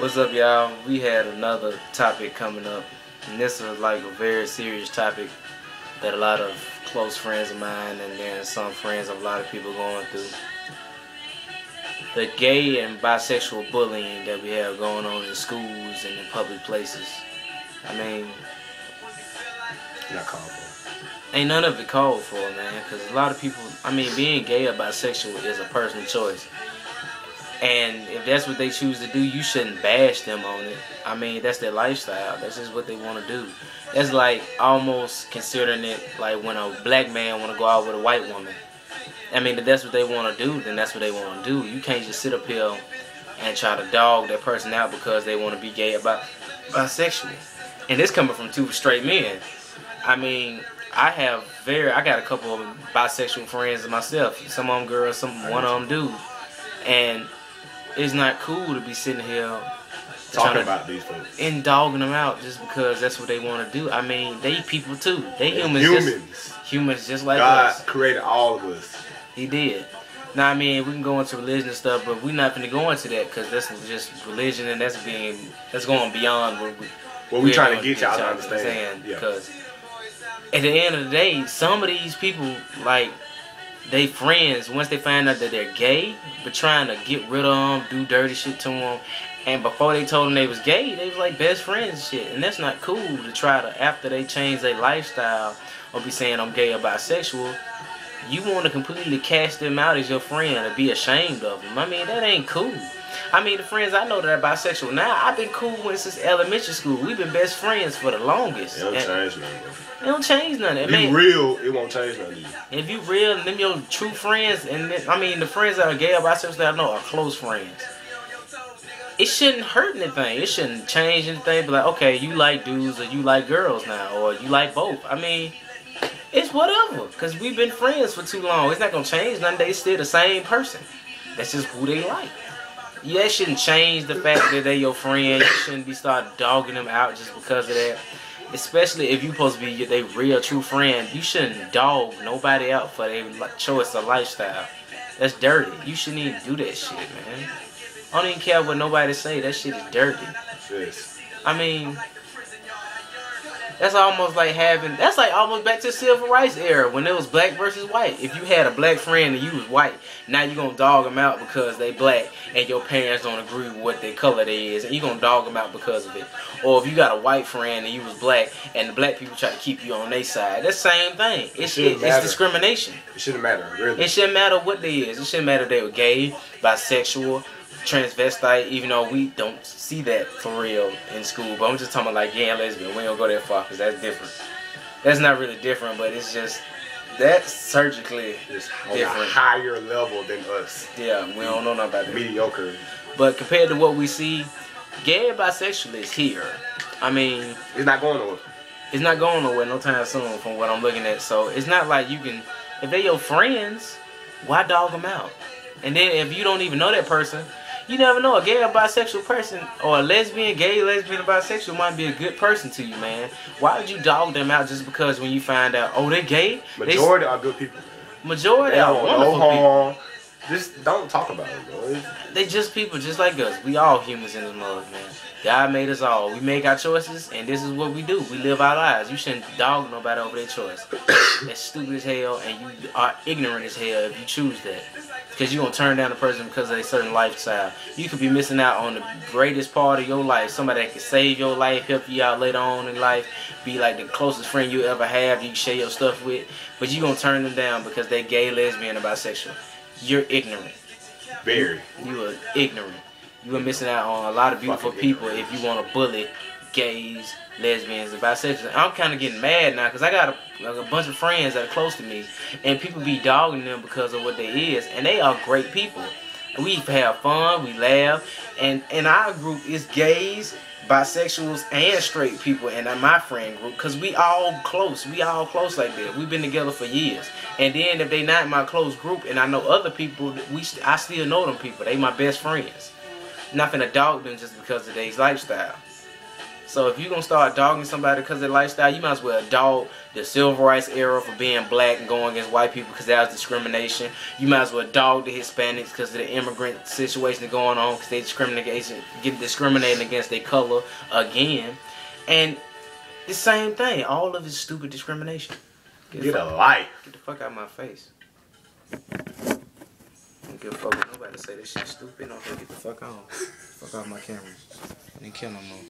What's up, y'all? We had another topic coming up, and this is like a very serious topic that a lot of close friends of mine and then some friends of a lot of people going through. The gay and bisexual bullying that we have going on in schools and in public places. I mean, Not called for. ain't none of it called for, man. Because a lot of people, I mean, being gay or bisexual is a personal choice. And if that's what they choose to do, you shouldn't bash them on it. I mean, that's their lifestyle. That's just what they want to do. That's like almost considering it like when a black man want to go out with a white woman. I mean, if that's what they want to do, then that's what they want to do. You can't just sit up here and try to dog that person out because they want to be gay about bisexual. And this coming from two straight men. I mean, I have very, I got a couple of bisexual friends myself. Some of them girls, some one of them dudes. And it's not cool to be sitting here Talking about these folks. and dogging them out just because that's what they want to do. I mean, they people too. They humans. humans. Just, humans just like God us. created all of us. He did. Now, I mean, we can go into religion and stuff, but we're not going to go into that because that's just religion and that's being that's going beyond what we. What we we're trying to get y'all to understand. Yeah. Because at the end of the day, some of these people like they friends once they find out that they're gay, but trying to get rid of them, do dirty shit to them. And before they told them they was gay, they was like best friends and shit. And that's not cool to try to after they change their lifestyle or be saying I'm gay or bisexual. You want to completely cast them out as your friend and be ashamed of them. I mean, that ain't cool. I mean, the friends I know that are bisexual now, I've been cool with since elementary school. We've been best friends for the longest. It don't And change nothing. It don't change nothing. If you real, it won't change nothing if you real, them your true friends, and then, I mean the friends that are gay or bisexual that I know are close friends. It shouldn't hurt anything. It shouldn't change anything. But like, okay, you like dudes or you like girls now, or you like both. I mean, it's whatever. Cause we've been friends for too long. It's not gonna change nothing. They still the same person. That's just who they like. Yeah, it shouldn't change the fact that they your friend. You shouldn't be start dogging them out just because of that. Especially if you supposed to be they real true friend, you shouldn't dog nobody out for their choice of lifestyle. That's dirty. You shouldn't even do that shit, man. I don't even care what nobody say. That shit is dirty. Yes. I mean, that's almost like having. That's like almost back to the civil rights era when it was black versus white. If you had a black friend and you was white, now you gonna dog them out because they black and your parents don't agree with what their color they is, and you gonna dog them out because of it. Or if you got a white friend and you was black and the black people try to keep you on their side, that's the same thing. It's, shouldn't it, it's discrimination. It shouldn't matter, really. It shouldn't matter what they is. It shouldn't matter if they were gay, bisexual, transvestite, even though we don't see that for real in school. But I'm just talking about like gay and lesbian. We don't go that far because that's different. That's not really different, but it's just that surgically a different. higher level than us. Yeah, we don't know nothing about that. Mediocre. But compared to what we see, gay and bisexual is here. I mean, It's not going nowhere. it's not going nowhere no time soon from what I'm looking at. So it's not like you can, if they your friends, why dog them out? And then if you don't even know that person, you never know. A gay or bisexual person or a lesbian, gay, lesbian, or bisexual might be a good person to you, man. Why would you dog them out just because when you find out, oh, they're gay? They- Majority are good people. majority They are wonderful no people. Just don't talk about it, bro. They just people just like us. We all humans in this mug, man. God made us all. We make our choices, and this is what we do. We live our lives. You shouldn't dog nobody over their choice. That's stupid as hell, and you are ignorant as hell if you choose that. Because you're going to turn down a person because of a certain lifestyle. You could be missing out on the greatest part of your life. Somebody that can save your life, help you out later on in life, be like the closest friend you ever have, you can share your stuff with. But you're going to turn them down because they're gay, lesbian, or bisexual. You're ignorant. very. You are ignorant. You are missing out on a lot of beautiful Fucking people ignorant. if you want to bully gays, lesbians, and bisexuals. I'm kind of getting mad now because I got a, like a bunch of friends that are close to me, and people be dogging them because of what they is, and they are great people. We have fun, we laugh, and and our group is gays, bisexuals, and straight people, and in my friend group, cause we all close, we all close like that. We've been together for years, and then if they not in my close group, and I know other people, we st- I still know them people. They my best friends. Nothing to dog them just because of their lifestyle. So if you're gonna start dogging somebody because of their lifestyle, you might as well dog the civil rights era for being black and going against white people because that was discrimination. You might as well dog the Hispanics because of the immigrant situation going on because they discrimination get discriminating against their color again. And the same thing. All of it's stupid discrimination. Get, Get a fuck, life. get the fuck out of my face. Don't give a fuck with nobody say this shit stupid. Don't get the fuck on. fuck off my camera. I didn't kill no more.